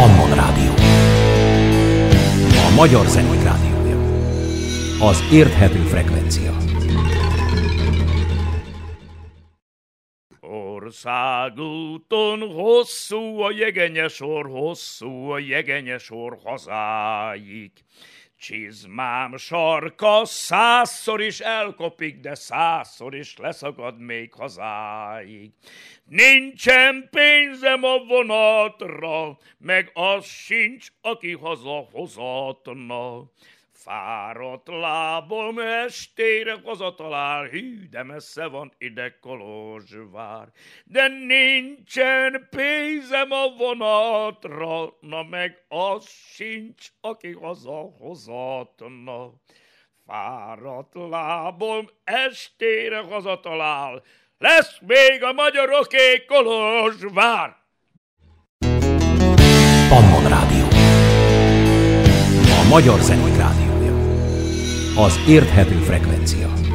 Pannon Rádió. A magyar zenék rádiója. Az érthető frekvencia. Országúton hosszú a jegenyesor, hosszú a jegenyesor hazáig. Csizmám sarka százszor is elkopik, de százszor is leszakad még hazáig. Nincsen pénzem a vonatra, meg az sincs, aki hazahozatna. Fáradt lábom estére hazatalál, hű, de messze van ide Kolozsvár. De nincsen pénzem a vonatra, na meg az sincs, aki hazahozatna. Fáradt lábom estére hazatalál, lesz még a magyaroké Kolozsvár. Pannon Rádió. A magyar rádiója. Az érthető frekvencia.